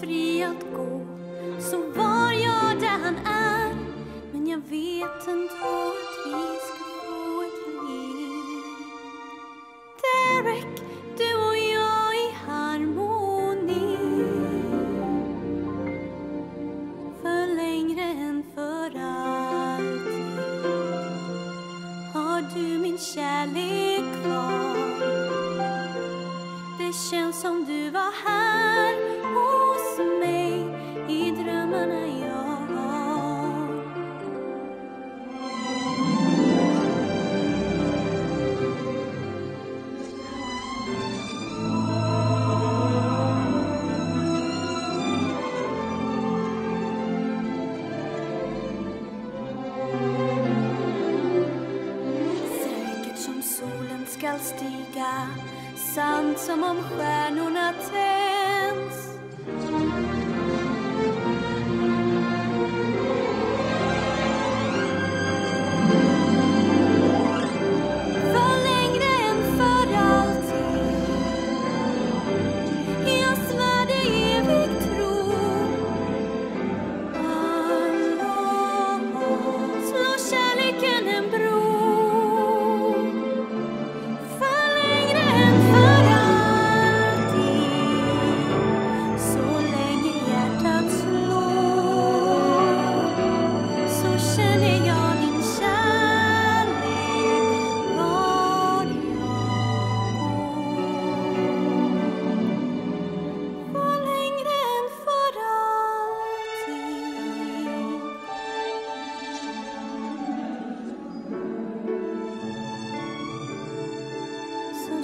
fri att gå Så var jag där han är. Men jag vet ändå att vi ska få ett liv. Derek, du och jag i harmoni. För längre än för alltid Har du min kärlek kvar. Det känns som du var här skall stiga Sant som om stjärnorna tänds.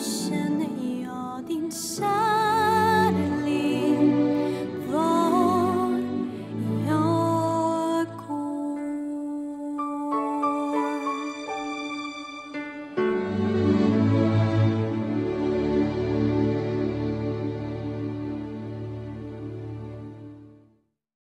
Så känner